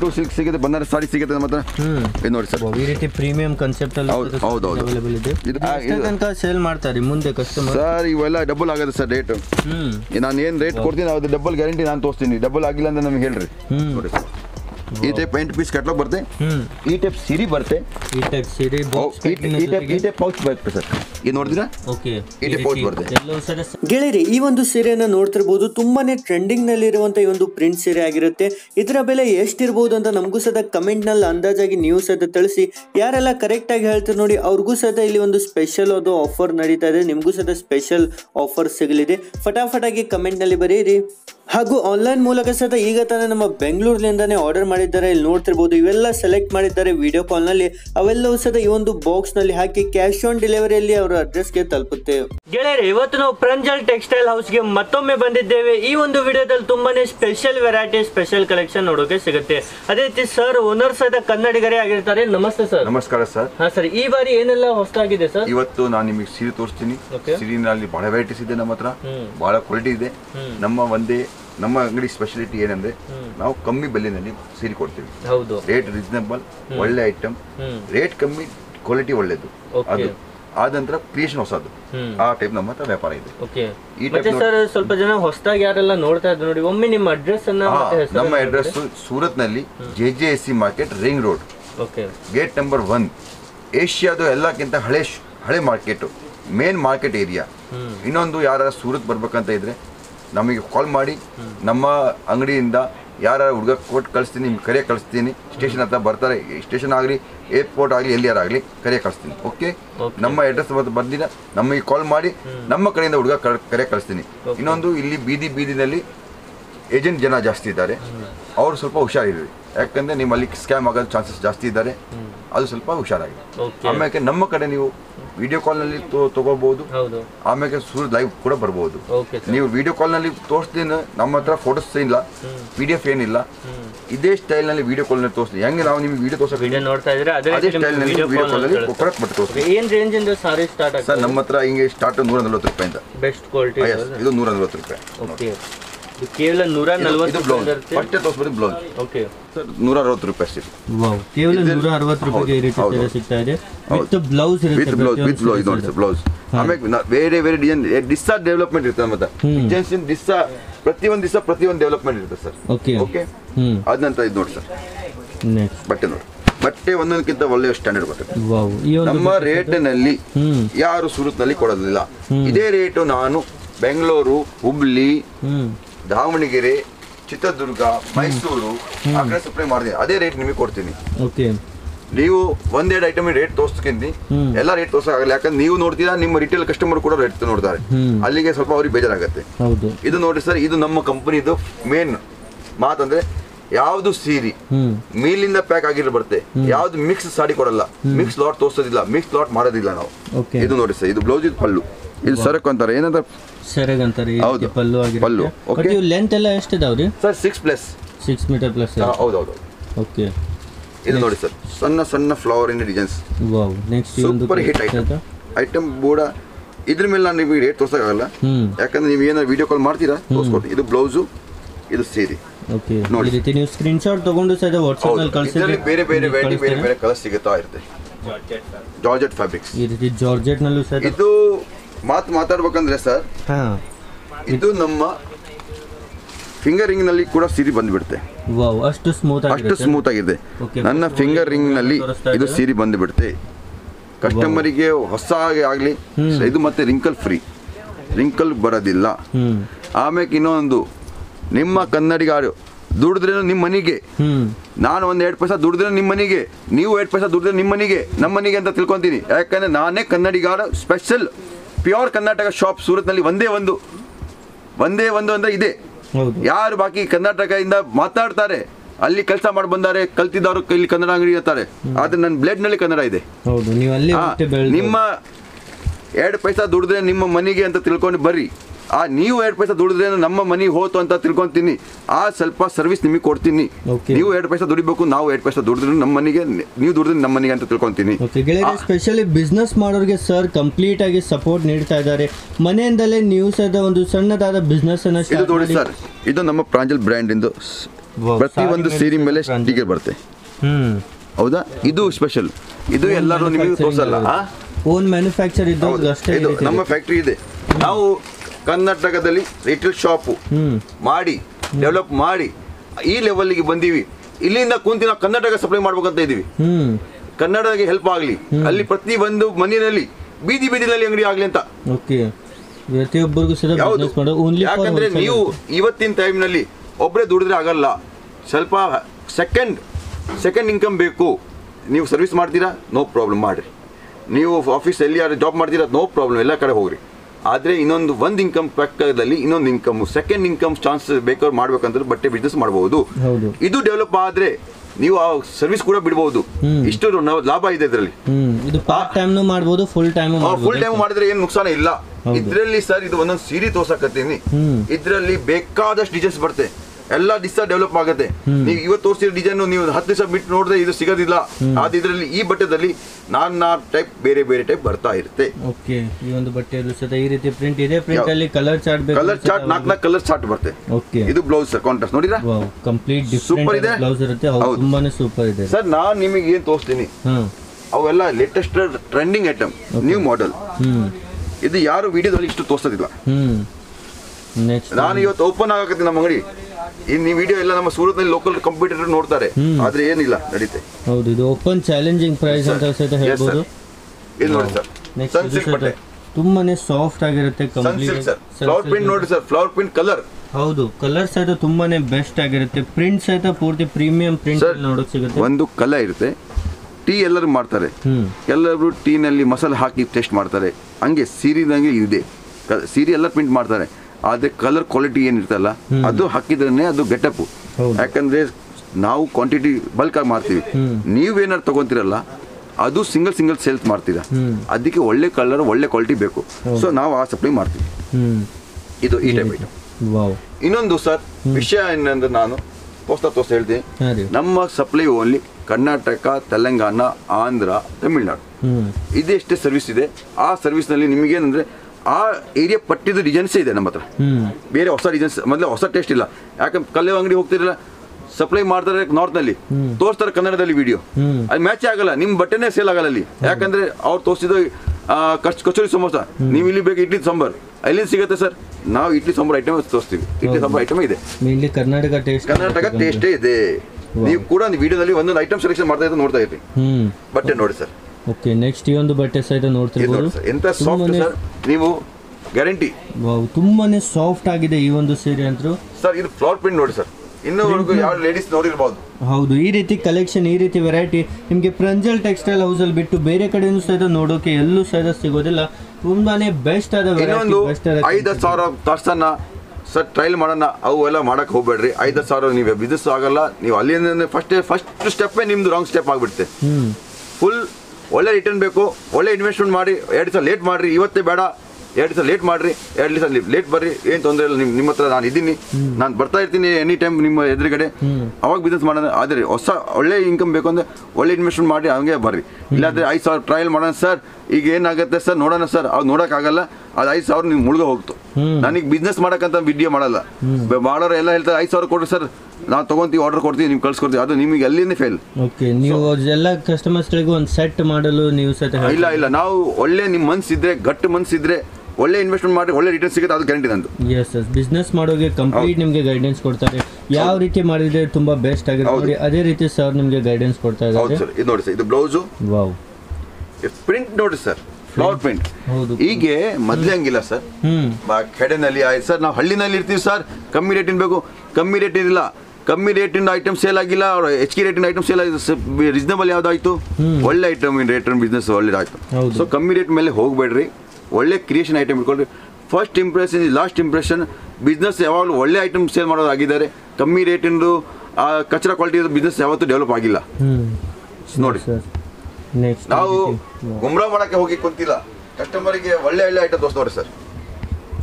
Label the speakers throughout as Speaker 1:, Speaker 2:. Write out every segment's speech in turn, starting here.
Speaker 1: ಪಟ್ಟು ಸಿಲ್ಕ್ ಸಿಗುತ್ತೆ ಬಂದ್ರೆ ಸಾರಿ ಸಿಗುತ್ತೆ ನಮ್ಮ ಹತ್ರ ಇದು ನೋಡಿ ಸರ್.
Speaker 2: ಈ ರೀತಿ ಪ್ರೀಮಿಯಂ ಕಾನ್ಸೆಪ್ಟ್ ಅಲ್ಲಿ
Speaker 1: ಹೌದು, ಹೌದು, ಹೌದು.
Speaker 2: ಅವೈಲೇಬಲ್ ಇದೆ. ತನಕ ಸೇಲ್ ಮಾಡ್ತಾರೆ ಮುಂದೆ ಕಸ್ಟಮರ್
Speaker 1: ಸರ್ ಇವೆಲ್ಲ ಡಬಲ್ ಆಗುತ್ತೆ ಸರ್ ರೇಟ್
Speaker 2: ಹ್ಮ್.
Speaker 1: ನಾನು ಏನು ರೇಟ್ ಕೊಡ್ತೀನಿ ಅದು ಡಬಲ್ ಗ್ಯಾರಂಟಿ ನಾನು ತೋರಿಸ್ತೀನಿ. ಡಬಲ್ ಆಗಿಲ್ಲ ಅಂದ್ರೆ ನಮ್ಗೆ ಹೇಳ್ರಿ. ನೋಡಿ ಸರ್. ಈ ಟೈಪ್ ಎಂಟು ಪೀಸ್ ಕಟ್ಲೋಕ್ ಬರುತ್ತೆ.
Speaker 2: ಹ್ಮ್.
Speaker 1: ಈ ಟೈಪ್ ಸಿರಿ ಬರುತ್ತೆ.
Speaker 2: ಈ ಟೈಪ್ ಸೀರೆ
Speaker 1: ಈ ಈ ಟೈಪ್ ಈ ಟೈಪ್ ಪೌಚ್ ಬರುತ್ತೆ ಸರ್. ಇದು ನೋಡಿದ್ರಾ
Speaker 2: ಓಕೆ
Speaker 1: ಈ ಬರುತ್ತೆ.
Speaker 3: ಗೆಳೆಯರಿ ಈ ಒಂದು ಸೀರೆಯನ್ನ ನೋಡ್ತಿರ್ಬೋದು. ತುಂಬಾನೇ ಟ್ರೆಂಡಿಂಗ್ನಲ್ಲಿ ಇರುವಂತ ಈ ಒಂದು ಪ್ರಿಂಟ್ ಸೀರೆ ಆಗಿರುತ್ತೆ. ಇದರ ಬೆಲೆ ಎಷ್ಟಿರ್ಬೋದು ಅಂತ ನಮಗೂ ಸದ ಕಮೆಂಟ್ನಲ್ಲಿ ಅಂದಾಜಾಗಿ ನೀವು ಸದ ತಿಳಿಸಿ. ಯಾರೆಲ್ಲ ಕರೆಕ್ಟ್ ಆಗಿ ಹೇಳ್ತಾರೆ ನೋಡಿ ಅವ್ರಿಗೂ ಸದ ಇಲ್ಲಿ ಒಂದು ಸ್ಪೆಷಲ್ ಅದು ಆಫರ್ ನಡೀತಾ ಇದೆ. ನಿಮಗೂ ಸದ ಸ್ಪೆಷಲ್ ಆಫರ್ ಸಿಗಲಿದೆ. ಫಟಾಫಟಾಗಿ ಆಗಿ ಕಮೆಂಟ್ನಲ್ಲಿ ಬರೀರಿ ಹಾಗೂ ಆನ್ಲೈನ್ ಮೂಲಕ ಸಹ ಈಗ ತಾನೇ ನಮ್ಮ ಬೆಂಗಳೂರಿನಿಂದಾನೇ ಆರ್ಡರ್ ಮಾಡಿದ್ದಾರೆ. ಇಲ್ಲಿ ನೋಡ್ತಿರ್ಬೋದು ಇವೆಲ್ಲ ಸೆಲೆಕ್ಟ್ ಮಾಡಿದ್ದಾರೆ ವಿಡಿಯೋ ಕಾಲ್ನಲ್ಲಿ ಅವೆಲ್ಲವೂ ಸಹ ಈ ಒಂದು ಬಾಕ್ಸ್ನಲ್ಲಿ ಹಾಕಿ ಕ್ಯಾಶ್ ಆನ್ ಡೆಲಿವರಿಯಲ್ಲಿ ಅವರ ಅಡ್ರೆಸ್ಗೆ ತಲುಪುತ್ತೆ.
Speaker 2: ಗೆಳೆಯರೆ ಇವತ್ತು ನಾವು ಪ್ರಂಜಲ್ ಟೆಕ್ಸ್ಟೈಲ್ ಹೌಸ್ಗೆ ಮತ್ತೊಮ್ಮೆ ಬಂದಿದ್ದೇವೆ. ಈ ಒಂದು ವಿಡಿಯೋದಲ್ಲಿ ತುಂಬಾನೇ ಸ್ಪೆಷಲ್ ವೆರೈಟಿ ಸ್ಪೆಷಲ್ ಕಲೆಕ್ಷನ್ ನೋಡೋಕೆ ಸಿಗುತ್ತೆ. ಅದೇ ರೀತಿ ಸರ್ ಓನರ್ ಸಹ ಕನ್ನಡಿಗರೇ ಆಗಿರ್ತಾರೆ. ನಮಸ್ತೆ ಸರ್
Speaker 1: ನಮಸ್ಕಾರ ಸರ್
Speaker 2: ಹಾ ಸರ್ ಈ ಬಾರಿ ಏನೆಲ್ಲ ಹೊಸದಾಗಿದೆ ಸರ್
Speaker 1: ಇವತ್ತು ನಾನು ನಿಮಗೆ ಸೀರೆ ತೋರಿಸ್ತೀನಿ. ಸಿರಿನಲ್ಲಿ ಬಹಳ ವೆರೈಟೀಸ್ ಇದೆ ನಮ್ಮ ಹತ್ರ. ಬಹಳ ಕ್ವಾಲಿಟಿ ಇದೆ. ನಮ್ಮ ಒಂದೇ ನಮ್ಮ ಅಂಗಡಿ ಸ್ಪೆಷಾಲಿಟಿ ಏನಂದ್ರೆ ನಾವು ಕಮ್ಮಿ ಬೆಲೆನಲ್ಲಿ ಸೀರೆ ಕೊಡ್ತೀವಿ.
Speaker 2: ಹೌದು.
Speaker 1: ರೇಟ್ ರೀಸನಬಲ್ ಒಳ್ಳೆ ಐಟಮ್ ರೇಟ್ ಕಮ್ಮಿ ಕ್ವಾಲಿಟಿ ಒಳ್ಳೇದು. ಅದು. ಆದ ನಂತರ ಕ್ರಿಯೇಷನ್ ಹೊಸದು. ಆ ಟೈಪ್ ನಮ್ಮ ಹತ್ರ ವ್ಯಾಪಾರ ಇದೆ.
Speaker 2: ಮತ್ತೆ ಸರ್ ಸ್ವಲ್ಪ ಜನ ಹೊಸದಾಗಿ ಯಾರೆಲ್ಲ ನೋಡ್ತಾ ಇದ್ರು ನೋಡಿ ಒಮ್ಮೆ ನಿಮ್ಮ ಅಡ್ರೆಸ್ ಅನ್ನ
Speaker 1: ನಮ್ಮ. Address ಸೂರತ್ನಲ್ಲಿ J J S C market ring road gate number one ಏಷ್ಯಾದ ಎಲ್ಲಕ್ಕಿಂತ ಹಳೆ ಹಳೆ ಮಾರ್ಕೆಟ್ ಮೇನ್ ಮಾರ್ಕೆಟ್ ಏರಿಯಾ. ಇನ್ನೊಂದು ಯಾರು ಸೂರತ್ ಬರ್ಬೇಕಂತ ಇದ್ರೆ ನಮಗೆ ಕಾಲ್ ಮಾಡಿ ನಮ್ಮ ಅಂಗಡಿಯಿಂದ ಯಾರು ಹುಡುಗ ಕೊಟ್ಟು ಕಳಿಸ್ತೀನಿ ನಿಮ್ಗೆ ಕರೆ ಕಳಿಸ್ತೀನಿ. ಸ್ಟೇಷನ್ ಹತ್ರ ಬರ್ತಾರೆ. ಸ್ಟೇಷನ್ ಆಗಲಿ ಏರ್ಪೋರ್ಟ್ ಆಗಲಿ ಎಲ್ಲಿಯಾರಾಗಲಿ ಕರೆ ಕಳಿಸ್ತೀನಿ. ಓಕೆ ನಮ್ಮ ಅಡ್ರೆಸ್ ಮತ್ತು ಬಂದಿನ ನಮಗೆ ಕಾಲ್ ಮಾಡಿ ನಮ್ಮ ಕಡೆಯಿಂದ ಹುಡುಗ ಕರೆ ಕಳಿಸ್ತೀನಿ. ಇನ್ನೊಂದು ಇಲ್ಲಿ ಬೀದಿ ಬೀದಿನಲ್ಲಿ ಏಜೆಂಟ್ ಜನ ಜಾಸ್ತಿ ಇದ್ದಾರೆ. ಅವರು ಸ್ವಲ್ಪ ಹುಷಾರಿರಿ ಯಾಕಂದ್ರೆ ನಿಮ್ಮಲ್ಲಿ ಸ್ಕ್ಯಾಮ್ ಆಗೋದು ಚಾನ್ಸಸ್ ಜಾಸ್ತಿ ಇದ್ದಾರೆ. ಅದು ಸ್ವಲ್ಪ ಹುಷಾರಾಗಿ ಆಮೇಲೆ ನಮ್ಮ ಕಡೆ ನೀವು ವಿಡಿಯೋ ಕಾಲ್ನಲ್ಲಿ ತಗೋಬಹುದು.
Speaker 2: ಹೌದು.
Speaker 1: ಆಮೇಲೆ ಸೂರ್ಯ ಲೈವ್ ಕೂಡ ಬರ್ಬೋದು. ನೀವು ವಿಡಿಯೋ ಕಾಲ್ನಲ್ಲಿ ತೋರಿಸ್ತೀನಿ. ನಮ್ಮ ಹತ್ರ ಫೋಟೋಸ್ ಇಲ್ಲ. ಪಿ ಡಿ ಎಫ್ ಏನಿಲ್ಲ ಇದೇ ಸ್ಟೈಲ್ನಲ್ಲಿ ವಿಡಿಯೋ ಕಾಲ್ನಲ್ಲಿ ತೋರಿಸ್ತೀನಿ. ಹೆಂಗೆ ನಾವು ನಿಮ್ಗೆ ವಿಡಿಯೋ
Speaker 2: ಇದ್ರೆ ಅದೇ
Speaker 1: ಸ್ಟೈಲ್ನಲ್ಲಿ
Speaker 2: ವಿಡಿಯೋ
Speaker 1: ಕಾಲ್ನಲ್ಲಿ ತೋರಿಸ್ತೀನಿ.
Speaker 2: ಏನ್ ಸಾರಿ ಸ್ಟಾರ್ಟ್
Speaker 1: ಸರ್ ನಮ್ಮ ಹತ್ರ ಹಿಂಗೆ ಸ್ಟಾರ್ಟ್ ನೂರ ನಲ್ವತ್ತು ರೂಪಾಯಿಂದ.
Speaker 2: ಬೆಸ್ಟ್ ಕ್ವಾಲಿಟಿ
Speaker 1: ಇದು ನೂರ ನಲ್ವತ್ತು ರೂಪಾಯಿ.
Speaker 2: ಕೇವಲ ನೂರ ನಲ್ವತ್ತು
Speaker 1: ಬ್ಲೌಸ್ ಬಟ್ಟೆ ತೋರಿಸ್ಬೋದು ಬ್ಲೌಸ್
Speaker 2: ಓಕೆ
Speaker 1: ಸರ್ ನೂರ ಅರವತ್ತು ರೂಪಾಯಿ ಅಷ್ಟೇ
Speaker 2: ವಾವ್ ಕೇವಲ ನೂರ ಅರವತ್ತು ರೂಪಾಯಿಗೆ ಈ ರೀತಿ ಸಿಗ್ತಾ ಇದೆ. With blouse
Speaker 1: with blouse with blouse ನೋಡಿ ಬ್ಲೌಸ್ ಆಮೇಲೆ ಬೇರೆ ಬೇರೆ ಡಿಸೈನ್ ಡಿಸ್ಸಾ ಡೆವಲಪ್ಮೆಂಟ್ ಇರ್ತದೆ ಮತ್ತೆ. ಡಿಸೈನ್ಸ್ ಡಿಸ್ಸಾ ಪ್ರತಿಯೊಂದು ದಿವಸ ಪ್ರತಿಯೊಂದು ಡೆವಲಪ್ಮೆಂಟ್ ಇರ್ತದೆ ಸರ್.
Speaker 2: ಓಕೆ
Speaker 1: ಓಕೆ
Speaker 2: ಹ್ಮ್.
Speaker 1: ಅದ ನಂತರ ಇದು ನೋಡಿ ಸರ್. ಬಟ್ಟೆ ನೋಡಿ. ಬಟ್ಟೆ ಒಂದೊಂದಕ್ಕಿಂತ ಒಳ್ಳೆಯ ಸ್ಟ್ಯಾಂಡರ್ಡ್ ಬರ್ತದೆ ನಮ್ಮ ರೇಟ್ನಲ್ಲಿ ಯಾರು ಸುರತ್ನಲ್ಲಿ ಕೊಡೋದಿಲ್ಲ. ಇದೇ ರೇಟು ನಾನು ಬೆಂಗಳೂರು ಹುಬ್ಳಿ ದಾವಣಗೆರೆ ಚಿತ್ರದುರ್ಗ ಮೈಸೂರು ಆ ಕಡೆ ಸಪ್ಲೈ ಮಾಡಿದೆ ಅದೇ ರೇಟ್ ನಿಮಗೆ ಕೊಡ್ತೀನಿ.
Speaker 2: ಓಕೆ
Speaker 1: ನೀವು ಒಂದೆರಡು ಐಟಮ್ ರೇಟ್
Speaker 2: ತೋರಿಸ್ಕೊಂಡಿ.
Speaker 1: ಎಲ್ಲ ರೇಟ್ ತೋರ್ಸಕ್ಕಾಗಲ್ಲ. ಯಾಕಂದ್ರೆ ನೀವು ನೋಡ್ತೀರಾ ನಿಮ್ಮ ರಿಟೇಲ್ ಕಸ್ಟಮರ್ ಕೂಡ ರೇಟ್ ನೋಡ್ತಾರೆ. ಅಲ್ಲಿಗೆ ಸ್ವಲ್ಪ ಅವ್ರಿಗೆ ಬೇಜಾರಾಗುತ್ತೆ.
Speaker 2: ಹೌದು.
Speaker 1: ಇದು ನೋಡಿ ಸರ್ ಇದು ನಮ್ಮ ಕಂಪನಿದು ಮೇನ್ ಮಾತಂದ್ರೆ ಯಾವ್ದು ಸೀರಿ ಮೇಲಿಂದ ಪ್ಯಾಕ್ ಆಗಿರೋ ಬರುತ್ತೆ. ಯಾವ್ದು ಮಿಕ್ಸ್ ಸಾಡಿ ಕೊಡಲ್ಲ. ಮಿಕ್ಸ್ ಲಾಟ್ ತೋರಿಸೋದಿಲ್ಲ. ಮಿಕ್ಸ್ ಲಾಟ್ ಮಾಡೋದಿಲ್ಲ ನಾವು.
Speaker 2: ಓಕೆ
Speaker 1: ಇದು ನೋಡಿ ಸರ್ ಇದು ಬ್ಲೌಸ್ ಇದು ಪಲ್ಲು ಇದು ಸರಕು ಅಂತಾರೆ. ಏನಂತ
Speaker 2: ಸೆರಗ್ ಅಂತಾರೆ
Speaker 1: ಹೌದು.
Speaker 2: ಪಲ್ಲು
Speaker 1: ಪಲ್ಲು,
Speaker 2: ಆಗಿರುತ್ತೆ
Speaker 1: okay.
Speaker 2: ಬಟ್ ಇವು ಲೆಂತ್ ಎಲ್ಲ ಎಷ್ಟಿದಾವ್ರಿ?
Speaker 1: Sir six plus
Speaker 2: six metre plus
Speaker 1: ಹೌದೌದು
Speaker 2: ಓಕೆ
Speaker 1: ಇದು ನೋಡಿ ಸರ್ ಸಣ್ಣ ಸಣ್ಣ flower in designs
Speaker 2: wow next ಒಂದು
Speaker 1: ಸೂಪರ್ ಹಿಟ್ ಐಟಮ್ ಐಟಮ್ ಕೂಡ ಇದ್ರ ಮೇಲೆ ನಾನು ನಿಮಗೆ ರೇಟ್ ತೋರ್ಸಕ್ಕಾಗಲ್ಲ
Speaker 2: ಹ್ಮ್.
Speaker 1: ಯಾಕಂದ್ರೆ ನೀವು ಏನಾದ್ರು ವಿಡಿಯೋ ಕಾಲ್ ಮಾಡ್ತೀರಾ? ತೋರಿಸ್ಕೊಡ್ತೀನಿ. ಇದು ಬ್ಲೌಸು ಇದು ಸೇರಿ.
Speaker 2: ಓಕೆ
Speaker 1: ನೋಡಿ.
Speaker 2: ಈ ರೀತಿ ನೀವು ಸ್ಕ್ರೀನ್ ಶಾಟ್ ತಗೊಂಡು ಸಹ ವಾಟ್ಸ್ಆಪ್
Speaker 1: ಹೌದು.
Speaker 2: ನಲ್ಲಿ ಕಳಿಸಿದ್ರೆ
Speaker 1: ಇದರಲ್ಲಿ ಬೇರೆ ಬೇರೆ ವೆರೈಟಿ ಬೇರೆ ಬೇರೆ ಕಲರ್ ಸಿಗುತ್ತಾ ಇರುತ್ತೆ. ಜಾರ್ಜೆಟ್ ಫ್ಯಾಬ್ರಿಕ್ಸ್
Speaker 2: ಈ ರೀತಿ ಜಾರ್ಜೆಟ್ ನಲ್ಲೂ ಸಹ
Speaker 1: ಇದು ಮಾತು ಮಾತಾಡ್ಬೇಕಂದ್ರೆ ಸರ್
Speaker 2: ಹಾ.
Speaker 1: ಇದು ನಮ್ಮ ಫಿಂಗರ್ ರಿಂಗ್ನಲ್ಲಿ ಕೂಡ ಸಿರಿ ಬಂದ್ಬಿಡುತ್ತೆ.
Speaker 2: ಅಷ್ಟು ಸ್ಮೂತ್
Speaker 1: ಅಷ್ಟು
Speaker 2: ಆಗಿರುತ್ತೆ
Speaker 1: ಸ್ಮೂತ್ ಆಗಿದೆ. ನನ್ನ
Speaker 2: first
Speaker 1: ಫಿಂಗರ್
Speaker 2: ರಿಂಗ್ನಲ್ಲಿ
Speaker 1: ಇದು ಸಿರಿ ಬಂದ್ಬಿಡುತ್ತೆ. ಕಸ್ಟಮರಿಗೆ ಹೊಸ ಆಗಲಿ. ಇದು ಮತ್ತೆ ರಿಂಕಲ್ ಫ್ರೀ ರಿಂಕಲ್ ಬರೋದಿಲ್ಲ. ಆಮೇಲೆ ಇನ್ನೊಂದು ನಿಮ್ಮ ಕನ್ನಡಿಗಾರು ದುಡಿದ್ರೆ ನಿಮ್ಮ ಮನೆಗೆ? ನಾನು ಒಂದು ಎರಡು ಪೈಸಾ ದುಡಿದ್ರೆ ನಿಮ್ಮ ಮನೆಗೆ? ನೀವು ಎರಡು ಪೈಸಾ ದುಡಿದ್ರೆ ನಿಮ್ಮ ಮನೆಗೆ ನಮ್ಮ ಮನೆಗೆ ಅಂತ ತಿಳ್ಕೊಂತೀನಿ. ಯಾಕಂದ್ರೆ ನಾನೇ ಕನ್ನಡಿಗಾರ ಸ್ಪೆಷಲ್ ಪ್ಯೂರ್ ಕರ್ನಾಟಕ ಶಾಪ್ ಸೂರತ್ನಲ್ಲಿ ಒಂದೇ ಒಂದು. ಒಂದೇ ಒಂದು ಅಂದ್ರೆ ಇದೆ. ಯಾರು ಬಾಕಿ ಕರ್ನಾಟಕದಿಂದ ಮಾತಾಡ್ತಾರೆ ಅಲ್ಲಿ ಕೆಲಸ ಮಾಡಿ ಬಂದಾರೆ ಕಲ್ತಿದ್ದವರು ಇಲ್ಲಿ ಕನ್ನಡ ಅಂಗಡಿ ಇರ್ತಾರೆ. ಆದ್ರೆ ನನ್ನ ಬ್ಲಡ್ನಲ್ಲಿ ಕನ್ನಡ ಇದೆ. ನಿಮ್ಮ ಎರಡು ಪೈಸಾ ದುಡಿದ್ರೆ ನಿಮ್ಮ ಮನೆಗೆ ಅಂತ ತಿಳ್ಕೊಂಡು ಬರ್ರಿ. ಆ ನೀವು ಎರಡು ಪೈಸಾ ದುಡಿದ್ರೆ ನಮ್ಮ ಮನೆಗೆ ಹೋತು ಅಂತ ತಿಳ್ಕೊಂತೀನಿ. ಆ ಸ್ವಲ್ಪ ಸರ್ವಿಸ್ ನಿಮಗೆ ಕೊಡ್ತೀನಿ. ನೀವು ಎರಡು ಪೈಸಾ ದುಡಿಬೇಕು ನಾವು ಎರಡು ಪೈಸಾ ದುಡಿದ್ರು ನಮ್ಮ ಮನೆಗೆ ನೀವು ದುಡಿದ್ರೆ ನಮ್ಮ ಮನೆಗೆ ಅಂತ ತಿಳ್ಕೊಂತೀನಿ.
Speaker 2: ಸ್ಪೆಷಲಿ ಬಿಸ್ನೆಸ್ ಮಾಡೋರಿಗೆ ಸರ್ ಕಂಪ್ಲೀಟ್ ಆಗಿ ಸಪೋರ್ಟ್ ನೀಡ್ತಾ ಇದ್ದಾರೆ. ಮನೆಯಿಂದಲೇ ನೀವು ಸಹ ಒಂದು ಸಣ್ಣದಾದ ಬಿಸ್ನೆಸ್ ಅನ್ನ
Speaker 1: ಇದು ನೋಡಿ ಸರ್ ಇದು ನಮ್ಮ ಪ್ರಾಂಜಲ್ ಬ್ರ್ಯಾಂಡ್ ಇಂದು. ಪ್ರತಿ ಒಂದು ಸೀರೆ ಮೇಲೆ. ಸ್ಟಿಕರ್ ಬರುತ್ತೆ.
Speaker 2: ಹ್ಮ್.
Speaker 1: ಹೌದಾ? ಇದು ಸ್ಪೆಷಲ್ ಇದು ಎಲ್ಲರೂ ನಿಮಗೆ ತೋರಿಸಲ್ಲ?
Speaker 2: ಓನ್ ಮ್ಯಾನುಫ್ಯಾಕ್ಚರ್ ಇದ್ದು ಅಷ್ಟೇ
Speaker 1: ಇದು ನಮ್ಮ ಫ್ಯಾಕ್ಟ್ರಿ ಇದೆ. ನಾವು ಕರ್ನಾಟಕದಲ್ಲಿ ರಿಟೇಲ್ ಶಾಪು ಮಾಡಿ ಡೆವಲಪ್ ಮಾಡಿ ಈ ಲೆವೆಲ್ಗೆ ಬಂದೀವಿ. ಇಲ್ಲಿಂದ ಕುಂತಿ ನಾವು ಕರ್ನಾಟಕ ಸಪ್ಲೈ ಮಾಡ್ಬೇಕಂತ ಇದೀವಿ
Speaker 2: ಹ್ಮ್.
Speaker 1: ಕನ್ನಡಕ್ಕೆ ಹೆಲ್ಪ್ ಆಗಲಿ. ಅಲ್ಲಿ ಪ್ರತಿ ಒಂದು ಮನೆಯಲ್ಲಿ ಬೀದಿ ಬೀದಿನಲ್ಲಿ ಅಂಗಡಿ ಆಗಲಿ ಅಂತ. ಯಾಕಂದ್ರೆ ನೀವು ಇವತ್ತಿನ ಟೈಮ್ನಲ್ಲಿ ಒಬ್ಬರೇ ದುಡಿದ್ರೆ ಆಗಲ್ಲ. ಸ್ವಲ್ಪ ಸೆಕೆಂಡ್ ಸೆಕೆಂಡ್ ಇನ್ಕಮ್ ಬೇಕು. ನೀವು ಸರ್ವಿಸ್ ಮಾಡ್ತೀರಾ? ನೋ ಪ್ರಾಬ್ಲಮ್ ಮಾಡಿರಿ. ನೀವು ಆಫೀಸ್ ಎಲ್ಲಿ ಯಾರು ಜಾಬ್ ಮಾಡ್ತೀರಾ? ನೋ ಪ್ರಾಬ್ಲಮ್ ಎಲ್ಲ ಕಡೆ ಹೋಗ್ರಿ. ಆದರೆ ಇನ್ನೊಂದು ಒಂದು ಇನ್ಕಮ್ ಪಕ್ಕದಲ್ಲಿ ಇನ್ನೊಂದು ಇನ್ಕಮ್ ಸೆಕೆಂಡ್ ಇನ್ಕಮ್ ಚಾನ್ಸ್ ಬೇಕಾದ್ರೆ ಮಾಡ್ಬೇಕಂದ್ರೆ ಬಟ್ಟೆ ಬಿಸ್ನೆಸ್ ಮಾಡಬಹುದು
Speaker 2: ಹೌದು.
Speaker 1: ಇದು ಡೆವಲಪ್ ಆದ್ರೆ ನೀವು ಆ ಸರ್ವಿಸ್ ಕೂಡ ಬಿಡಬಹುದು ಇಷ್ಟು ಲಾಭ ಇದೆ ಇದರಲ್ಲಿ.
Speaker 2: ಫುಲ್ ಟೈಮ್
Speaker 1: ಫುಲ್ ಟೈಮ್ ಮಾಡಿದ್ರೆ ಏನು ನುಕ್ಸಾನ ಇಲ್ಲ. ಇದ್ರಲ್ಲಿ ಸರ್ ಇದು ಒಂದೊಂದು ಸೀರೆ ತೋರ್ಸಕತ್ತೀನಿ. ಇದರಲ್ಲಿ ಬೇಕಾದಷ್ಟು ಡಿಸೈನ್ಸ್ ಬರುತ್ತೆ. ಎಲ್ಲ ದಿವಸ ಡೆವಲಪ್ ಆಗುತ್ತೆ. ನೀವು ಇವತ್ತು ತೋರಿಸಿರೋ ಡಿಸೈನ್ ನೀವು ಹತ್ತು ದಿವಸ ಬಿಟ್ಟು ನೋಡಿದ್ರೆ ಇದು ಸಿಗೋದಿಲ್ಲ. ಆದ ಇದರಲ್ಲಿ ಈ ಬಟ್ಟೆದಲ್ಲಿ ನಾನಾ ಟೈಪ್ ಬೇರೆ ಬೇರೆ ಟೈಪ್ ಬರ್ತಾ ಇರುತ್ತೆ.
Speaker 2: ಓಕೆ ಈ ಒಂದು ಬಟ್ಟೆಯಲ್ಲೂ ಸಹ ಈ ರೀತಿ ಪ್ರಿಂಟ್ ಇದೆ. ಪ್ರಿಂಟ್ ಅಲ್ಲಿ ಕಲರ್ ಚಾರ್ಟ್ ಬೇಕು
Speaker 1: ಕಲರ್ ಚಾರ್ಟ್ ನಾಲ್ಕು ನಾಲ್ಕು ಕಲರ್ ಚಾರ್ಟ್ ಬರುತ್ತೆ.
Speaker 2: ಓಕೆ.
Speaker 1: ಇದು blouse sir contrast
Speaker 2: wow complete different
Speaker 1: ಇದೆ?
Speaker 2: ಬ್ಲೌಸ್ ಇರುತ್ತೆ. ತುಂಬಾನೇ ಸೂಪರ್ ಇದೆ.
Speaker 1: ಸರ್ ನಾನು ನಿಮಗೆ ಏನು ತೋರಿಸ್ತೀನಿ? ಅವೆಲ್ಲ latest trending item new model ಇದು ಯಾರು ವಿಡಿಯೋದಲ್ಲಿ ಇಷ್ಟು ತೋರಿಸೋದಿಲ್ಲ. ನಾನು ಇವತ್ತು ಓಪನ್ ಆಗಕತ್ತೀನಿ ನಮ್ಮ ಅಂಗಡಿ. ಇನ್ನು ವಿಡಿಯೋ ಎಲ್ಲ ನಮ್ಮ ಸೂರತ್ನಲ್ಲಿ ಲೋಕಲ್ ಕಂಪ್ಯೂಟರ್ ನೋಡ್ತಾರೆ. ಆದ್ರೆ ಏನಿಲ್ಲ ನಡೀತೆ.
Speaker 2: ಹೌದು ಇದು ಓಪನ್ ಚಾಲೆಂಜಿಂಗ್ ಪ್ರೈಸ್ ಅಂತ ಸಹಿತ ಹೇಳ್ಬೋದು.
Speaker 1: ಇಲ್ಲಿ ನೋಡಿ ಸರ್
Speaker 2: ನೆಕ್ಸ್ಟ್
Speaker 1: ಸನ್ ಸಿಲ್ಕ್ ಬಟ್ಟೆ.
Speaker 2: ತುಂಬಾನೇ ಸಾಫ್ಟ್ ಆಗಿರುತ್ತೆ ಕಂಪ್ಲೀಟ್
Speaker 1: ಸರ್ ಫ್ಲವರ್ ಪ್ರಿಂಟ್ ನೋಡಿ ಸರ್ ಫ್ಲವರ್ ಪ್ರಿಂಟ್ ಕಲರ್
Speaker 2: ಹೌದು ಕಲರ್ ಸಹಿತ ತುಂಬಾನೇ ಬೆಸ್ಟ್ ಆಗಿರುತ್ತೆ. ಪ್ರಿಂಟ್ ಸಹಿತ ಪೂರ್ತಿ ಪ್ರೀಮಿಯಂ ಪ್ರಿಂಟ್
Speaker 1: ಅಲ್ಲಿ
Speaker 2: ನೋಡಕ್ ಸಿಗುತ್ತೆ.
Speaker 1: ಒಂದು ಕಲರ್ ಇರುತ್ತೆ. ಟೀ ಎಲ್ಲರೂ ಮಾಡ್ತಾರೆ. ಎಲ್ಲರೂ ಟೀನಲ್ಲಿ ಮಸಾಲೆ ಹಾಕಿ ಟೇಸ್ಟ್ ಮಾಡ್ತಾರೆ. ಹಂಗೆ ಸೀರಿದಂಗೆ ಇದೆ. ಸೀರೆ ಎಲ್ಲ ಪ್ರಿಂಟ್ ಮಾಡ್ತಾರೆ. ಆದರೆ ಕಲರ್ ಕ್ವಾಲಿಟಿ ಏನಿರ್ತಲ್ಲ ಅದು ಹಾಕಿದ್ರೆ ಅದು ಗೆಟಪ್ ಯಾಕಂದ್ರೆ ನಾವು ಕ್ವಾಂಟಿಟಿ ಬಲ್ಕ್ ಆಗಿ ಮಾಡ್ತೀವಿ ನೀವೇನಾದ್ರು ತಗೊಂತಿರಲ್ಲ ಅದು ಸಿಂಗಲ್ ಸಿಂಗಲ್ ಸೇಲ್ಸ್ ಮಾಡ್ತೀರಾ. ಅದಕ್ಕೆ ಒಳ್ಳೆ ಕಲರ್ ಒಳ್ಳೆ ಕ್ವಾಲಿಟಿ ಬೇಕು. ಸೊ ನಾವು ಆ ಸಪ್ಲೈ ಮಾಡ್ತೀವಿ ಇದು ಈ ಟೈಪ್ ಐಟಮ್ ಇನ್ನೊಂದು ಸರ್ ವಿಷಯ ಏನಂದ್ರೆ ನಾನು ತೋರ್ಸ್ತಾ ತೋರ್ಸ್ತಾ ಹೇಳ್ತೀನಿ. ನಮ್ಮ ಸಪ್ಲೈ ಓನ್ಲಿ ಕರ್ನಾಟಕ ತೆಲಂಗಾಣ ಆಂಧ್ರ ತಮಿಳ್ನಾಡು. ಇದೆಷ್ಟೇ ಸರ್ವಿಸ್ ಇದೆ ಆ ಸರ್ವಿಸ್ನಲ್ಲಿ ನಿಮಗೇನಂದ್ರೆ ಆ ಏರಿಯಾ ಪಟ್ಟಿದ್ದು ಡಿಸೈನ್ಸೇ ಇದೆ ನಮ್ಮ ಹತ್ರ. ಬೇರೆ ಹೊಸ ಡಿಸೈನ್ಸ್ ಮೊದಲೇ ಹೊಸ ಟೇಸ್ಟ್ ಇಲ್ಲ. ಯಾಕಂದ್ರೆ ಕಲ್ಲೆ ಅಂಗಡಿ ಹೋಗ್ತಿರಲ್ಲ ಸಪ್ಲೈ ಮಾಡ್ತಾರೆ ನಾರ್ತ್ನಲ್ಲಿ. ತೋರಿಸ್ತಾರೆ ಕನ್ನಡದಲ್ಲಿ ವಿಡಿಯೋ. ಅದು ಮ್ಯಾಚ್ ಆಗಲ್ಲ ನಿಮ್ಮ ಬಟ್ಟೆನೇ ಸೇಲ್ ಆಗಲ್ಲ ಅಲ್ಲಿ. ಯಾಕಂದ್ರೆ ಅವ್ರು ತೋರಿಸಿದ ಕಚ್ ಕಚೋರಿ ಸಮೋಸ. ನೀವು ಇಲ್ಲಿ ಬೇಕು ಇಡ್ಲಿ ಸಾಂಬಾರ್. ಅಲ್ಲಿ ಸಿಗುತ್ತೆ ಸರ್ ನಾವು ಇಡ್ಲಿ ಸಾಂಬಾರ್ ಐಟಮ್ ತೋರಿಸ್ತೀವಿ. ಇಡ್ಲಿ ಸಾಂಬಾರ್ ಐಟಮ್ ಇದೆ.
Speaker 2: ಕರ್ನಾಟಕ ಟೇಸ್ಟ್
Speaker 1: ಕರ್ನಾಟಕ ಟೇಸ್ಟೇ ಇದೆ. ನೀವು ಕೂಡ ಒಂದು ವಿಡಿಯೋದಲ್ಲಿ ಒಂದೊಂದು ಐಟಮ್ ಸೆಲೆಕ್ಷನ್ ಮಾಡ್ತಾ ಇದ್ದು ನೋಡ್ತಾ ಇರ್ತೀವಿ ಬಟ್ಟೆ ನೋಡಿ ಸರ್
Speaker 2: ಓಕೆ ನೆಕ್ಸ್ಟ್ ಈ ಒಂದು ಬಟ್ಟೆ ಸಹಿತ ನೋಡ್ತಿರ್ಬೋದು.
Speaker 1: ಎಂತ ಸಾಫ್ಟ್ ಸರ್? ನೀವು ಗ್ಯಾರಂಟಿ
Speaker 2: ವಾವ್ ತುಂಬಾನೇ ಸಾಫ್ಟ್ ಆಗಿದೆ ಈ ಒಂದು ಸೀರೆ ಅಂತೂ.
Speaker 1: ಸರ್ ಇದು ಫ್ಲೋರ್ ಪ್ರಿಂಟ್ ನೋಡಿ ಸರ್. ಇನ್ನೂವರೆಗೂ ಯಾವ ಲೇಡೀಸ್ ನೋಡಿರ್ಬೋದು.
Speaker 2: ಹೌದು ಈ ರೀತಿ ಕಲೆಕ್ಷನ್ ಈ ರೀತಿ ವೆರೈಟಿ ನಿಮಗೆ ಪ್ರಂಜಲ್ ಟೆಕ್ಸ್ಟೈಲ್ ಹೌಸಲ್ಲಿ ಬಿಟ್ಟು ಬೇರೆ ಕಡೆಯೂ ಸಹಿತ ನೋಡೋಕೆ ಎಲ್ಲೂ ಸಹಿತ ಸಿಗೋದಿಲ್ಲ. ತುಂಬಾನೇ ಬೆಸ್ಟ್ ಆದ
Speaker 1: ಇನ್ನೊಂದು
Speaker 2: ಬೆಸ್ಟ್
Speaker 1: ಐದು ಸಾವಿರ ತರ್ಸನ್ನ ಸರ್ ಟ್ರೈಲ್ ಮಾಡೋಣ ಅವು ಎಲ್ಲ ಮಾಡಕ್ ಹೋಗ್ಬೇಡ್ರಿ. ಐದು ಸಾವಿರ ನೀವು ಬಿಸ್ನೆಸ್ ಆಗಲ್ಲ ನೀವು ಅಲ್ಲಿಂದ ಫಸ್ಟ್ ಫಸ್ಟ್ ಸ್ಟೆಪ್ಪೇ ನಿಮ್ದು ರಾಂಗ್ ಸ್ಟೆಪ್ ಆಗಿಬಿಡುತ್ತೆ. ಫುಲ್ ಒಳ್ಳೆ ರಿಟರ್ನ್ ಬೇಕು ಒಳ್ಳೆ ಇನ್ವೆಸ್ಟ್ಮೆಂಟ್ ಮಾಡಿ ಎರಡು ದಿವಸ ಲೇಟ್ ಮಾಡಿರಿ ಇವತ್ತೇ ಬೇಡ ಎರಡು ದಿವಸ ಲೇಟ್ ಮಾಡಿರಿ ಎರಡು ದಿವಸ ಲೇಟ್ ಬರ್ರಿ ಏನು ತೊಂದರೆ ಇಲ್ಲ ನಿಮ್ಮ ನಿಮ್ಮ ಹತ್ರ ನಾನು ಇದ್ದೀನಿ. ನಾನು ಬರ್ತಾ ಇರ್ತೀನಿ ಎನಿ ಟೈಮ್ ನಿಮ್ಮ ಎದುರುಗಡೆ. ಅವಾಗ ಬಿಸ್ನೆಸ್ ಮಾಡೋಣ ಆದರೆ ಹೊಸ ಒಳ್ಳೆ ಇನ್ಕಮ್ ಬೇಕು ಅಂದರೆ ಒಳ್ಳೆ ಇನ್ವೆಸ್ಟ್ಮೆಂಟ್ ಮಾಡಿ ಹಂಗೆ ಬರ್ರಿ. ಇಲ್ಲಾಂದರೆ ಐದು ಸಾವಿರ ಟ್ರಯಲ್ ಮಾಡೋಣ ಸರ್ ಈಗ ಏನಾಗುತ್ತೆ ಸರ್ ನೋಡೋಣ ಸರ್ ಅದು ನೋಡೋಕ್ಕಾಗಲ್ಲ ಅದು ಐದು ಸಾವಿರ ನೀವು ಮುಳುಗ ಹೋಗ್ತು. ನನಗೆ ಬಿಸ್ನೆಸ್ ಮಾಡಕ್ಕಂತ ವಿಡಿಯೋ ಮಾಡಲ್ಲ. ಮಾಡೋರು ಎಲ್ಲ ಹೇಳ್ತಾರೆ ಐದು ಸಾವಿರ ಕೊಡ್ರಿ ಸರ್ ನಾವು ತಗೊಂತೀವಿ ಆರ್ಡರ್ ಕೊಡ್ತೀವಿ ನೀವು ಕಳ್ಸ್ಕೊಡ್ತೀವಿ. ಅದು ನಿಮಗೆ ಅಲ್ಲಿಂದ ಫೇಲ್
Speaker 2: ಓಕೆ ನೀವು ಎಲ್ಲ ಕಸ್ಟಮರ್ಸ್ಗಳಿಗೂ ಒಂದು ಸೆಟ್ ಮಾಡಲು ನೀವು ಸೆಟ್?
Speaker 1: ಇಲ್ಲ ಇಲ್ಲ. ನಾವು ಒಳ್ಳೆ ನಿಮ್ಮ ಮನ್ಸಿದ್ರೆ ಗಟ್ಟು ಮನ್ಸಿದ್ರೆ ಒಳ್ಳೆ ಇನ್ವೆಸ್ಟ್ಮೆಂಟ್ ಮಾಡಿ ಒಳ್ಳೆ ರಿಟರ್ನ್ ಸಿಗುತ್ತೆ ಅದು ಗ್ಯಾರಂಟಿ ನಂದು.
Speaker 2: ಎಸ್ ಎಸ್ ಬಿಸ್ನೆಸ್ ಮಾಡೋಗೆ ಕಂಪ್ಲೀಟ್ ನಿಮಗೆ ಗೈಡೆನ್ಸ್ ಕೊಡ್ತಾರೆ. ಯಾವ ರೀತಿ ಮಾಡಿದ್ರೆ ತುಂಬಾ ಬೆಸ್ಟ್ ಆಗುತ್ತೆ
Speaker 1: ಹೌದು.
Speaker 2: ನೋಡಿ ಅದೇ ರೀತಿ ಸರ್ ನಿಮಗೆ ಗೈಡೆನ್ಸ್ ಕೊಡ್ತಾ ಇದ್ದಾರೆ.
Speaker 1: ಇದು ನೋಡಿ ಸರ್ ಇದು ಬ್ಲೌಸು
Speaker 2: ವಾವ್
Speaker 1: ಪ್ರಿಂಟ್ ನೋಡಿ ಸರ್ ಫ್ಲವರ್ ಪ್ರಿಂಟ್
Speaker 2: ಹೌದು.
Speaker 1: ಹೀಗೆ ಮೊದಲೇ ಹಂಗಿಲ್ಲ ಸರ್. ಕೆಡೆನಲ್ಲಿ ಆಯ್ತು. ಸರ್ ನಾವು ಹಳ್ಳಿನಲ್ಲಿ ಇರ್ತೀವಿ ಸರ್. ಕಮ್ಮಿ ರೇಟಿನ ಬೇಕು ಕಮ್ಮಿ ರೇಟ್ ಇರಲಿಲ್ಲ ಕಮ್ಮಿ ರೇಟಿನ ಐಟಮ್ ಸೇಲ್ ಆಗಿಲ್ಲ. ಕೆ ರೇಟಿನ ಐಟಮ್ ಸೇಲ್ ಆಗಿದೆ ರೀಸನಬಲ್ ಯಾವ್ದಾಯ್ತು? ಒಳ್ಳೆ ಐಟಮ್ ರೇಟ್ ಬಿಸ್ನೆಸ್ ಒಳ್ಳೇದಾಯ್ತು. ಸೊ ಕಮ್ಮಿ ರೇಟ್ ಮೇಲೆ ಹೋಗಬೇಡ್ರಿ. ಒಳ್ಳೆ creation item ಇಟ್ಕೊಳ್ರಿ. First impression last impression business ಯಾವಾಗಲೂ ಒಳ್ಳೆ ಐಟಮ್ ಸೇಲ್ ಮಾಡೋದಾಗಿದ್ದಾರೆ. ಕಮ್ಮಿ ರೇಟಿಂದು ಕಚರ ಕ್ವಾಲಿಟಿ ಬಿಸ್ನೆಸ್ ಯಾವತ್ತೂ ಡೆವಲಪ್ ಆಗಿಲ್ಲ. ನೋಡಿ.
Speaker 2: ಸರ್.
Speaker 1: ನಾವು ಗುಮ್ರಾ ಮಾಡಕ್ಕೆ ಹೋಗಿ ಕುಂತಿಲ್ಲ. ಕಸ್ಟಮರಿಗೆ ಒಳ್ಳೆ ಒಳ್ಳೆ ಐಟಮ್ ತೋರಿಸ್ತವ್ರೆ ಸರ್.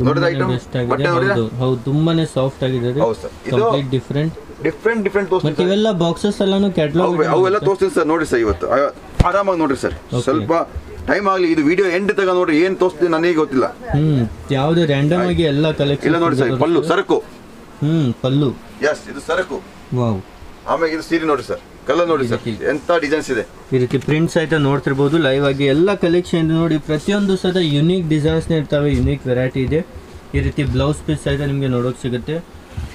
Speaker 1: ನೋಡಿದ ಐಟಮ್ ಬಟ್ಟೆ ನೋಡಿದ್ರೆ?
Speaker 2: ಹೌದು. ತುಂಬಾನೇ ಸಾಫ್ಟ್ ಆಗಿದೆ
Speaker 1: ಹೌದು sir. ಇದು-
Speaker 2: ಡಿಫ್ರೆಂಟ್
Speaker 1: ಡಿಫ್ರೆಂಟ್ ಡಿಫ್ರೆಂಟ್
Speaker 2: ಮತ್ತೆ
Speaker 1: ತೋರಿಸ್ತೀವಿ
Speaker 2: ಇವೆಲ್ಲ ಬಾಕ್ಸಸ್ ಎಲ್ಲಾನು ಕ್ಯಾಟ್ಲಾಗ್
Speaker 1: ಅವು ಅವೆಲ್ಲ ತೋರಿಸ್ತೀನಿ ಸರ್ ನೋಡಿ ಸರ್ ಇವತ್ತು. ಆರಾಮಾಗಿ ನೋಡ್ರಿ ಸರ್. ಸ್ವಲ್ಪ ಟೈಮ್ ಆಗಲಿ. ಇದು ವಿಡಿಯೋ ಎಂಡ್ ತಗ ನೋಡ್ರಿ. ಏನು ತೋರಿಸ್ತೀನಿ ನನಗೆ ಗೊತ್ತಿಲ್ಲ.
Speaker 2: ಹ್ಮ್ ಯಾವ್ದು ರ್ಯಾಂಡಮ್ ಆಗಿ ಎಲ್ಲ ಕಲೆಕ್ಷನ್
Speaker 1: ಇಲ್ಲ ನೋಡಿ ಸರ್ ಪಲ್ಲು ಸರಕು.
Speaker 2: ಹ್ಮ್ ಪಲ್ಲು.
Speaker 1: ಎಸ್ ಇದು ಸರಕು.
Speaker 2: ವಾವ್
Speaker 1: ಆಮೇಲೆ ಇದು ಸೀರೆ ನೋಡಿ ಸರ್. ಕಲರ್ ನೋಡಿ ಸರ್. ಎಂತ ಡಿಸೈನ್ಸ್ ಇದೆ.
Speaker 2: ಈ ರೀತಿ ಪ್ರಿಂಟ್ಸ್ ಆಯ್ತಾ ನೋಡ್ತಿರ್ಬೋದು. ಲೈವ್ ಆಗಿ ಎಲ್ಲ ಕಲೆಕ್ಷನ್ ನೋಡಿ ಪ್ರತಿಯೊಂದು ಸದ ಯುನೀಕ್ ಡಿಸೈನ್ಸ್ ಇರ್ತವೆ ಯುನೀಕ್ ವೆರೈಟಿ ಇದೆ. ಈ ರೀತಿ ಬ್ಲೌಸ್ ಪೀಸ್ ಆಯ್ತಾ ನಿಮಗೆ ನೋಡೋಕೆ ಸಿಗುತ್ತೆ.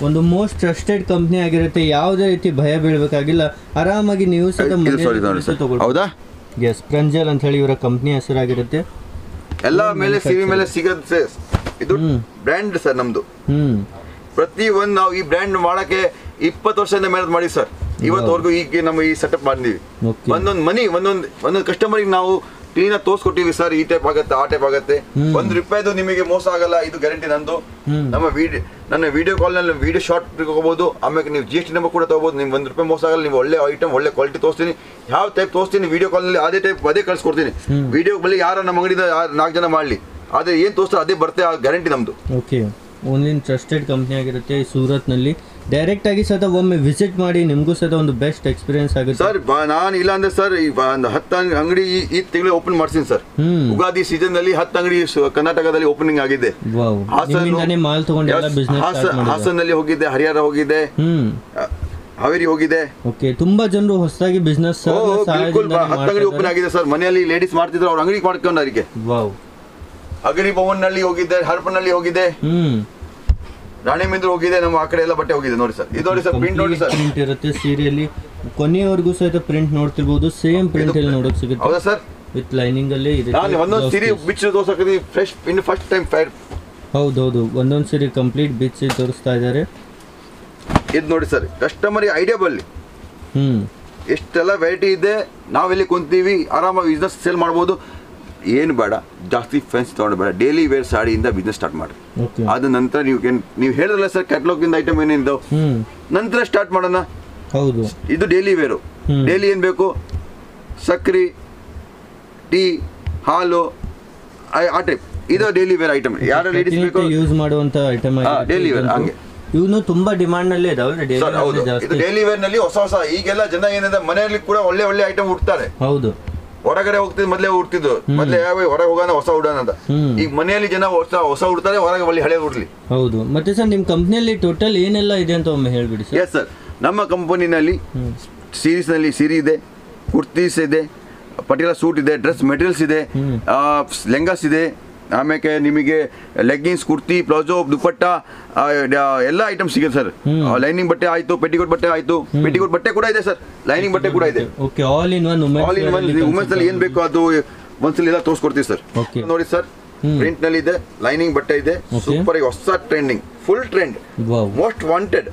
Speaker 2: ಒಂದು ಮೋಸ್ಟ್ ಟ್ರಸ್ಟೆಡ್ ಕಂಪ್ನಿ ಆಗಿರುತ್ತೆ. ಯಾವುದೇ ರೀತಿ ಭಯ ಬೀಳಬೇಕಾಗಿಲ್ಲ. ಆರಾಮಾಗಿ ನೀವು
Speaker 1: ಸಾರಿ ಹೌದಾ?
Speaker 2: ಎಸ್ ಪ್ರಂಜಲ್ ಅಂತ ಹೇಳಿ ಇವರ ಕಂಪ್ನಿ ಹೆಸರಾಗಿರುತ್ತೆ.
Speaker 1: ಎಲ್ಲ ಮೇಲೆ ಸಿವಿ ಮೇಲೆ ಸಿಗತ್ತೆ ಇದು ಬ್ರ್ಯಾಂಡ್ ಸರ್ ನಮ್ದು.
Speaker 2: ಹ್ಮ್.
Speaker 1: ಪ್ರತಿ ಒಂದು ನಾವು ಈ ಬ್ರ್ಯಾಂಡ್ ಮಾಡಕ್ಕೆ ಇಪ್ಪತ್ತು ವರ್ಷದಿಂದ ಮೇಲೆ ಮಾಡಿ ಸರ್. ಇವತ್ತವರೆಗೂ ಈಗ ನಮ್ಮ ಈ ಸೆಟಪ್ ಮಾಡಿದೀವಿ. ಒಂದೊಂದು ಮನಿ ಒಂದೊಂದು ಒಂದೊಂದು ಕಸ್ಟಮರ್ಗೆ ನಾವು ಕ್ಲೀನ್ ಆಗಿ ತೋರಿಸ್ಕೊಟ್ಟಿವಿ ಸರ್ ಈ ಟೈಪ್ ಆಗುತ್ತೆ ಆ ಟೈಪ್ ಆಗುತ್ತೆ. ಒಂದ್ ರೂಪಾಯಿದು ನಿಮಗೆ ಮೋಸ ಆಗಲ್ಲ ಇದು ಗ್ಯಾರಂಟಿ ನಂದು. ನಮ್ಮ ವಿಡಿಯೋ ನನ್ನ ವಿಡಿಯೋ ಕಾಲ್ನಲ್ಲಿ ವಿಡಿಯೋ ಶಾರ್ಟ್ ತಗೋಬಹುದು ಆಮೇಲೆ ನೀವು ಜಿ ಎಸ್ ಟಿ ನಂಬರ್ ಕೂಡ ತಗೋಬಹುದು ನಿಮ್ಗೆ ಒಂದ್ ರೂಪಾಯಿ ಮೋಸ ಆಗಲ್ಲ ನೀವು ಒಳ್ಳೆ ಐಟಮ್ ಒಳ್ಳೆ ಕ್ವಾಲಿಟಿ ತೋರಿಸ್ತೀನಿ. ಯಾವ ಟೈಪ್ ತೋರಿಸ್ತೀನಿ ವಿಡಿಯೋ ಕಾಲ್ನಲ್ಲಿ ಅದೇ ಟೈಪ್ ಅದೇ ಕಳ್ಸಿಕೊಡ್ತೀನಿ. ವಿಡಿಯೋ ಬಳಿ ಯಾರ ನಮ್ಮ ಅಂಗಡಿ ನಾಲ್ಕು ಜನ ಮಾಡಲಿ. ಅದೇ ಏನ್ ತೋರಿಸ್ತಾರೆ ಅದೇ ಬರ್ತೇ ಆ ಗ್ಯಾರಂಟಿ ನಮ್ದು.
Speaker 2: ಓಕೆ ಓನ್ಲಿ ಟ್ರಸ್ಟೆಡ್ ಕಂಪ್ನಿ ಆಗಿರುತ್ತೆ ಸೂರತ್ ಸೂರತ್ನಲ್ಲಿ. ಡೈರೆಕ್ಟ್ ಆಗಿ ಸಹ ಒಮ್ಮೆ ವಿಸಿಟ್ ಮಾಡಿ ನಿಮಗೂ ಸಹ ಒಂದು ಬೆಸ್ಟ್ ಎಕ್ಸ್ಪೀರಿಯನ್ಸ್ ಆಗುತ್ತೆ.
Speaker 1: ಸರ್ ನಾನು ಇಲ್ಲ ಅಂದ್ರೆ ಸರ್ ಒಂದು ಹತ್ತು ಅಂಗ್- ಅಂಗಡಿ ಈ- ತಿಂಗಳು ಓಪನ್ ಮಾಡ್ತೀನಿ ಸರ್ ಉಗಾದಿ ಸೀಸನ್ ಅಲ್ಲಿ ಹತ್ತು ಅಂಗಡಿ ಕರ್ನಾಟಕದಲ್ಲಿ ಓಪನಿಂಗ್ ಆಗಿದೆ.
Speaker 2: ಮಾಲ್ ತಗೊಂಡು ಎಲ್ಲ ಬಿಸ್ನೆಸ್ ಸ್ಟಾರ್ಟ್
Speaker 1: ಹಾಸನ್ನಲ್ಲಿ ಹೋಗಿದ್ದೆ ಹರಿಹರ ಹೋಗಿದೆ ಹಾವೇರಿ ಹೋಗಿದೆ.
Speaker 2: ಓಕೆ ತುಂಬಾ ಜನರು ಹೊಸದಾಗಿ ಬಿಸ್ನೆಸ್
Speaker 1: ಹತ್ತು ಅಂಗಡಿ ಓಪನ್ ಆಗಿದೆ ಸರ್ ಮನೆಯಲ್ಲಿ ಲೇಡೀಸ್ ಮಾಡ್ತಿದ್ರು ಅವ್ರ ಅಂಗಡಿ ಮಾಡ್ಕೊಂಡವರಿಗೆ
Speaker 2: ಅವರಿಗೆ.
Speaker 1: ಅಗರಿ ಭವನ್ನಲ್ಲಿ ಹೋಗಿದ್ದೆ ಹರ್ಪನಲ್ಲಿ ಹೋಗಿದೆ.
Speaker 2: ಹ್ಮ್.
Speaker 1: ರಾಣಿಮಿಂದ್ರ ಹೋಗಿದೆ ನಮ್ಮ ಆ ಕಡೆ ಎಲ್ಲ ಬಟ್ಟೆ ಹೋಗಿದೆ. ನೋಡಿ ಸರ್ ಇದು ನೋಡಿ ಸರ್ ಪ್ರಿಂಟ್ ನೋಡಿ ಸರ್.
Speaker 2: ಪ್ರಿಂಟ್ ಇರುತ್ತೆ ಸೀರೆಯಲ್ಲಿ. ಕೊನೆಯವರೆಗೂ ಸಹಿತ ಪ್ರಿಂಟ್ ನೋಡ್ತಿರ್ಬೋದು ಸೇಮ್ ಪ್ರಿಂಟ್ ಅಲ್ಲಿ ನೋಡಕ್ ಸಿಗುತ್ತೆ.
Speaker 1: ಹೌದಾ ಸರ್?
Speaker 2: ವಿತ್ ಲೈನಿಂಗ್ ಅಲ್ಲಿ ಇದೆ
Speaker 1: ನಾನು ಒಂದೊಂದು ಸೀರೆ ಬಿಚ್ಚಿ. ತೋರ್ಸಕ್ಕೆ fresh in first time fire
Speaker 2: ಹೌದೌದು ಒಂದೊಂದು ಸೀರೆ ಕಂಪ್ಲೀಟ್ ಬಿಚ್ಚಿ ತೋರಿಸ್ತಾ ಇದ್ದಾರೆ.
Speaker 1: ಇದು ನೋಡಿ ಸರ್ ಕಸ್ಟಮರ್ ಐಡಿಯಾ ಬರಲಿ
Speaker 2: ಹ್ಮ್.
Speaker 1: ಎಷ್ಟೆಲ್ಲ ವೆರೈಟಿ ಇದೆ ನಾವೆಲ್ಲಿ ಕುಂತೀವಿ ಆರಾಮಾಗಿ ಬಿಸ್ನೆಸ್ ಸೇಲ್ ಮಾಡ್ಬೋದು. ಏನು ಬೇಡ ಜಾಸ್ತಿ ಫ್ರೆಂಡ್ಸ್ ತೊಗೊಂಡು ಬೇಡ ಡೈಲಿ ವೇರ್ ಸಾಡಿಯಿಂದ ಬಿಸ್ನೆಸ್ ಸ್ಟಾರ್ಟ್ ಮಾಡಿ ಅದ ನಂತರ ನೀವು ನೀವು ಹೇಳಿದ್ರಲ್ಲ ಸರ್ ಕ್ಯಾಟ್ಲಾಗಿಂದ ಐಟಮ್ ಏನೇನಿದ್ದಾವೆ
Speaker 2: ಹ್ಮ್.
Speaker 1: ನಂತರ ಸ್ಟಾರ್ಟ್ ಮಾಡೋಣ.
Speaker 2: ಹೌದು.
Speaker 1: ಇದು ಡೈಲಿ ವೇರು. ಡೈಲಿ ಏನು ಬೇಕು? ಸಕ್ರಿ ಟೀ ಹಾಲು ಆ- ಟೈಪ್ ಇದು ಡೈಲಿ ವೇರ್ ಐಟಮ್ ಯಾರು ಲೇಡೀಸ್ ಬೇಕು?
Speaker 2: ಯೂಸ್ ಮಾಡುವಂತ ಐಟಮ್
Speaker 1: ಡೈಲಿ ವೇರ್ ಹಂಗೆ.
Speaker 2: ಇವನು ತುಂಬಾ ಡಿಮಾಂಡ್ನಲ್ಲಿ ಇದಾವೆ
Speaker 1: ಇದು ಡೈಲಿ ವೇರ್ನಲ್ಲಿ ಹೊಸ ಹೊಸ ಈಗೆಲ್ಲ ಜನ ಏನಿದೆ ಮನೆಯಲ್ಲಿ ಕೂಡ ಒಳ್ಳೆ ಒಳ್ಳೆ ಐಟಮ್ ಹುಡ್ತಾರೆ
Speaker 2: ಹೌದು.
Speaker 1: ಹೊರಗಡೆ ಹೋಗ್ತಿದ್ ಮೊದ್ಲೇ ಉಡ್ತಿದ್ದು ಮೊದ್ಲೇ ಹೊರಗೆ ಹೋಗೋಣ ಹೊಸ ಉಡೋಣ ಅಂತ. ಈಗ ಮನೆಯಲ್ಲಿ ಜನ ಹೊಸ ಹೊಸ ಹುಡ್ತಾರೆ ಹೊರಗೆ ಒಳ್ಳೆ ಹಳೆ ಹುಡ್ಲಿ.
Speaker 2: ಹೌದು. ಮತ್ತೆ ಸರ್ ನಿಮ್ ಕಂಪ್ನಿಯಲ್ಲಿ ಟೋಟಲ್ ಏನೆಲ್ಲ ಇದೆ ಅಂತ ಒಮ್ಮೆ ಹೇಳ್ಬಿಡಿ ಸರ್.
Speaker 1: ಎಸ್ ಸರ್ ನಮ್ಮ ಕಂಪನಿನಲ್ಲಿ ಸೀರೀಸ್ನಲ್ಲಿ ಸೀರಿ ಇದೆ ಕುರ್ತೀಸ್ ಇದೆ ಪಟೀಲ ಸೂಟ್ ಇದೆ ಡ್ರೆಸ್ ಮೆಟೀರಿಯಲ್ಸ್ ಇದೆ ಲೆಂಗಾಸ್ ಇದೆ ಆಮೇಲೆ ನಿಮಗೆ ಲೆಗ್ಗಿನ್ಸ್ ಕುರ್ತಿ ಪ್ಲೌಸೋ ದುಪ್ಪಟ್ಟ ಎಲ್ಲ ಐಟಮ್ ಸಿಗುತ್ತೆ ಸರ್ ಲೈನಿಂಗ್ ಬಟ್ಟೆ ಆಯ್ತು ಪೆಟಿಕೋಟ್ ಬಟ್ಟೆ ಆಯ್ತು. ಪೆಟಿಕೋಟ್ ಬಟ್ಟೆ ಕೂಡ ಇದೆ ಸರ್ ಲೈನಿಂಗ್ ಬಟ್ಟೆ ಕೂಡ ಇದೆ.
Speaker 2: Okay all in one
Speaker 1: women's ಅಲ್ಲಿ ಏನ್ ಬೇಕು ಅದು ಒಂದ್ಸಲ ಎಲ್ಲ ತೋರಿಸ್ಕೊಡ್ತೀವಿ ಸರ್ ನೋಡಿ ಸರ್. ಪ್ರಿಂಟ್ನಲ್ಲಿ ಇದೆ ಲೈನಿಂಗ್ ಬಟ್ಟೆ ಇದೆ. ಸೂಪರ್ ಆಗಿ ಹೊಸ trending full trend most wanted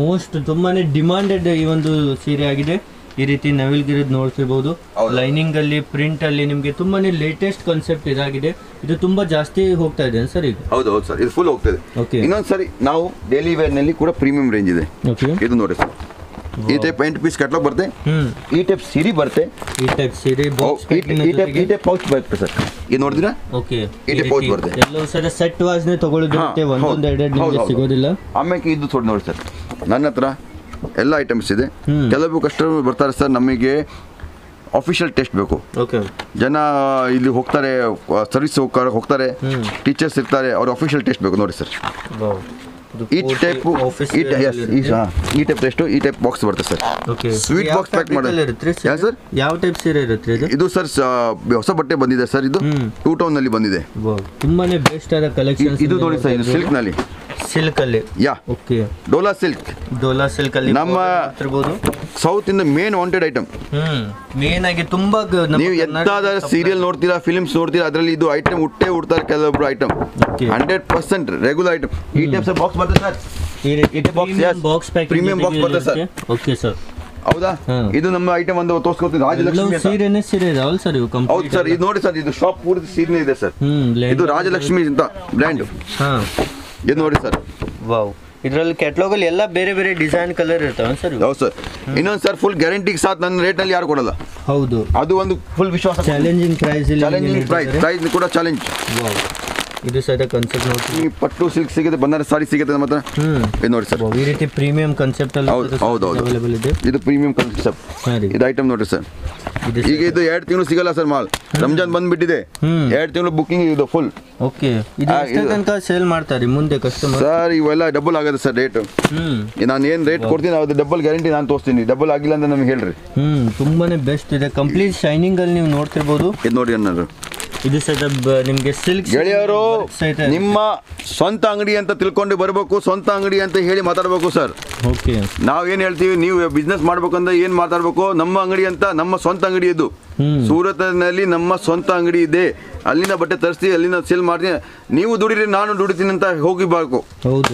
Speaker 2: most ತುಂಬಾನೇ ಡಿಮಾಂಡೆಡ್ ಈ ಒಂದು ಸೀರೆ ಆಗಿದೆ. ಈ ರೀತಿ ನವಿಲ್ಗಿರಿದ್ ನೋಡ್ತಿರ್ಬೋದು. ಲೈನಿಂಗ್ ಅಲ್ಲಿ ಪ್ರಿಂಟ್ ಅಲ್ಲಿ ನಿಮಗೆ ತುಂಬಾನೇ ಲೇಟೆಸ್ಟ್ ಕಾನ್ಸೆಪ್ಟ್ ಇದಾಗಿದೆ. ಇದು ತುಂಬಾ ಜಾಸ್ತಿ ಹೋಗ್ತಾ ಇದೆ ಸರ್ ಈಗ
Speaker 1: ಹೌದು ಹೌದು ಸರ್. ಇದು ಫುಲ್ ಹೋಗ್ತಾ
Speaker 2: ಇದೆ.
Speaker 1: ಇನ್ನೊಂದು ಸರಿ ನಾವು ಡೈಲಿ ವೇರ್ನಲ್ಲಿ ಕೂಡ ಪ್ರೀಮಿಯಂ ರೇಂಜ್ ಇದೆ. ಇದು ನೋಡಿ ಸರ್. ಈ ಟೈಪ್ ಪೈಂಟ್ ಪೀಸ್ ಕಟ್ಲಾಗ್ ಬರುತ್ತೆ
Speaker 2: ಹ್ಮ್.
Speaker 1: ಈ ಟೈಪ್ ಸಿರಿ ಬರುತ್ತೆ
Speaker 2: ಈ ಟೈಪ್ ಸಿರಿ ಬಾಕ್ಸ್
Speaker 1: ಈ ಟೈಪ್ ಈ ಟೈಪ್ ಪೌಚ್ ಬರುತ್ತೆ ಸರ್. ಇದು ನೋಡಿದ್ರಾ?
Speaker 2: ಓಕೆ
Speaker 1: ಈ ಟೈಪ್ ಪೌಚ್ ಬರುತ್ತೆ.
Speaker 2: ಸರ್ ಸರ ಸೆಟ್ ವಾಸ್ನೆ ತಗೊಳ್ಳೋದಿರುತ್ತೆ ಒಂದೊಂದು ಎರಡೆರಡು ನಿಮಗೆ ಸಿಗೋದಿಲ್ಲ.
Speaker 1: ಆಮೇಲೆ ಇದು ನೋಡಿ ನೋಡಿ ಸರ್. ನನ್ನ ಹತ್ರ ಎಲ್ಲ ಐಟಮ್ಸ್ ಇದೆ. ಕೆಲವು ಕಸ್ಟಮರ್ ಬರ್ತಾರೆ ಸರ್ ನಮಗೆ ಅಫಿಷಿಯಲ್ ಟೆಸ್ಟ್ ಬೇಕು. ಜನ ಇಲ್ಲಿ ಹೋಗ್ತಾರೆ ಸರ್ವಿಸ್ ಹೋಗ್ತಾರೆ. ಟೀಚರ್ಸ್ ಇರ್ತಾರೆ ಅವ್ರ ಅಫಿಷಿಯಲ್ ಟೆಸ್ಟ್ ಬೇಕು ನೋಡಿ ಸರ್. ಈ ಟೈಪ್ ಈ ಟೈಪ್ ಟೆಸ್ಟು ಈ ಟೈಪ್ ಬಾಕ್ಸ್ ಬರುತ್ತೆ ಸರ್. ಸ್ವೀಟ್ ಬಾಕ್ಸ್ ಪ್ಯಾಕ್ ಮಾಡೋದು. ಯಾವ sir?
Speaker 2: ಯಾವ ಟೈಪ್ ಸೀರೆ ಇರುತ್ತೆ ಇದು?
Speaker 1: ಸರ್ ಹೊಸ ಬಟ್ಟೆ ಬಂದಿದೆ ಸರ್ ಇದು ಟೂ ಟೌನ್ನಲ್ಲಿ ಬಂದಿದೆ.
Speaker 2: ತುಂಬಾನೇ ಬೆಸ್ಟ್ ಆದ ಕಲೆಕ್ಷನ್
Speaker 1: ಇದು ನೋಡಿ ಸರ್ ಇದು ಸಿಲ್ಕ್ನಲ್ಲಿ.
Speaker 2: ಸಿಲ್ಕ್ ಅಲ್ಲಿ
Speaker 1: yeah.
Speaker 2: Okay
Speaker 1: Dola silk.
Speaker 2: Dola silk ಅಲ್ಲಿ
Speaker 1: ನಮ್ಮ-
Speaker 2: ಇರ್ಬೋದು
Speaker 1: ಸೌತ್ ಇಂದ main wanted item
Speaker 2: hmm. Main ಆಗಿ ತುಂಬಾ
Speaker 1: ನೀವು ಎಂತಾದ ಸೀರಿಯಲ್ ನೋಡ್ತೀರಾ ಫಿಲ್ಮ್ಸ್ ನೋಡ್ತೀರಾ ಅದರಲ್ಲಿ ಇದು ಐಟಮ್ ಹುಟ್ಟೆ ಹುಡ್ತಾರೆ ಕೆಲವೊಬ್ರು item. Hundred percent regular item ಈ ಟೈಪ್ ಸರ್ ಬಾಕ್ಸ್ ಬರ್ತದೆ ಸರ್
Speaker 2: ಈ
Speaker 1: type box
Speaker 2: box pack
Speaker 1: premium box ಬರ್ತದೆ ಸರ್
Speaker 2: ಓಕೆ ಸರ್
Speaker 1: ಹೌದಾ? ಇದು ನಮ್ಮ ಐಟಮ್ ಒಂದು
Speaker 2: ತೋರಿಸ್ಕೊತೀನಿ
Speaker 1: ರಾಜಲಕ್ಷ್ಮಿ
Speaker 2: ಸೀರೆನೇ ಸೀರೆ ಇದಾವಲ್ಲ ಸರ್ ಇವು
Speaker 1: ಹೌದು ಸರ್ ಇದು. ನೋಡಿ ಸರ್ ಇದು ಶಾಪ್ ಪೂರ್ತಿ ಸೀರೆನೇ ಇದೆ ಸರ್ ಇದು ರಾಜಲಕ್ಷ್ಮಿ ಅಂತ ಬ್ರ್ಯಾಂಡ್
Speaker 2: ಹಾ.
Speaker 1: ಇದು ನೋಡಿ ಸರ್.
Speaker 2: ವಾವ್. ಇದರಲ್ಲಿ ಕ್ಯಾಟ್ಲಾಗ್ ಅಲ್ಲಿ ಎಲ್ಲ ಬೇರೆ ಬೇರೆ ಡಿಸೈನ್ ಕಲರ್ ಇರ್ತಾವ ಸರ್?
Speaker 1: ಹೌದು ಸರ್. ಇನ್ನೊಂದು ಸರ್ ಫುಲ್ ಗ್ಯಾರಂಟಿಗೆ ಸಾತ್ ನನ್ನ ರೇಟ್ನಲ್ಲಿ ಯಾರು ಕೊಡಲ್ಲ.
Speaker 2: ಹೌದು.
Speaker 1: ಅದು ಒಂದು ಫುಲ್ ವಿಶ್ವಾಸ
Speaker 2: ಚಾಲೆಂಜಿಂಗ್ ಪ್ರೈಸ್ ಇಲ್ಲಿ
Speaker 1: ಚಾಲೆಂಜಿಂಗ್ ಪ್ರೈಸ್ ಪ್ರೈಸ್ ಕೂಡ ಚಾಲೆಂಜ್
Speaker 2: ವಾವ್. ಇದು ಸಹಿತ ಕನ್ಸೆಪ್ಟ್ ನೋಡಿ
Speaker 1: ಈ ಪಟ್ಟು ಸಿಲ್ಕ್ ಸಿಗುತ್ತೆ ಬನಾರಸ್ ಸಾರಿ ಸಿಗುತ್ತೆ ನಮ್ಮ ಹತ್ರ ಇದು ನೋಡಿ ಸರ್?
Speaker 2: ಈ ರೀತಿ ಪ್ರೀಮಿಯಂ ಕನ್ಸೆಪ್ಟ್ ಅಲ್ಲಿ
Speaker 1: ಹೌದು.
Speaker 2: ಅವೈಲೇಬಲ್ ಇದೆ.
Speaker 1: ಇದು ಪ್ರೀಮಿಯಂ ಕನ್ಸೆಪ್ಟ್
Speaker 2: ಸರಿ.
Speaker 1: ಇದು ಐಟಮ್ ನೋಡಿ ಸರ್. ಈಗ ಇದು ಎರಡು ತಿಂಗಳು ಸಿಗಲ್ಲ ಸರ್ ಮಾಲ್. ರಂಜಾನ್ ಬಂದ್ಬಿಟ್ಟಿದೆ.
Speaker 2: ಹ್ಮ್.
Speaker 1: ಎರಡು ತಿಂಗಳು ಬುಕ್ಕಿಂಗ್ ಇದು ಫುಲ್
Speaker 2: ಓಕೆ ಇದು ತನಕ ಸೇಲ್ ಮಾಡ್ತಾರೆ ಮುಂದೆ ಕಸ್ಟಮರ್
Speaker 1: ಸರ್ ಇವೆಲ್ಲ ಡಬಲ್ ಆಗುತ್ತೆ ಸರ್ ರೇಟ್
Speaker 2: ಹ್ಮ್.
Speaker 1: ನಾನು ಏನು ರೇಟ್ ಕೊಡ್ತೀನಿ ಅದು ಡಬಲ್ ಗ್ಯಾರಂಟಿ ನಾನು ತೋರಿಸ್ತೀನಿ. ಡಬಲ್ ಆಗಿಲ್ಲ ಅಂತ ನಮ್ಗೆ ಹೇಳ್ರಿ.
Speaker 2: ಹ್ಮ್ ತುಂಬಾನೇ ಬೆಸ್ಟ್ ಇದೆ. ಕಂಪ್ಲೀಟ್ ಶೈನಿಂಗ್ ಅಲ್ಲಿ ನೀವು ನೋಡ್ತಿರ್ಬೋದು.
Speaker 1: ಇದು ನೋಡಿ ಅನ್ನೋದು
Speaker 2: ಇದು ಬ- ನಿಮ್ಗೆ ಸಿಲ್ಕ್
Speaker 1: ಗೆಳೆಯರು ನಿಮ್ಮ ಸ್ವಂತ ಅಂಗಡಿ ಅಂತ ತಿಳ್ಕೊಂಡು ಬರಬೇಕು ಸ್ವಂತ ಅಂಗಡಿ ಅಂತ ಹೇಳಿ ಮಾತಾಡಬೇಕು ಸರ್.
Speaker 2: ಓಕೆ
Speaker 1: ನಾವೇನು ಹೇಳ್ತೀವಿ ನೀವು ಬಿಸ್ನೆಸ್ ಮಾಡ್ಬೇಕಂದ್ರೆ ಏನು ಮಾತಾಡಬೇಕು ನಮ್ಮ ಅಂಗಡಿ ಅಂತ ನಮ್ಮ ಸ್ವಂತ ಅಂಗಡಿ ಇದು. ಸೂರತ್ನಲ್ಲಿ ನಮ್ಮ ಸ್ವಂತ ಅಂಗಡಿ ಇದೆ. ಅಲ್ಲಿನ ಬಟ್ಟೆ ತರಿಸಿ ಅಲ್ಲಿನ ಸೇಲ್ ಮಾಡ್ತೀನಿ. ನೀವು ದುಡಿರಿ ನಾನು ದುಡಿತೀನಿ ಅಂತ ಹೋಗಿಬಾರ್ದು
Speaker 2: ಹೌದು.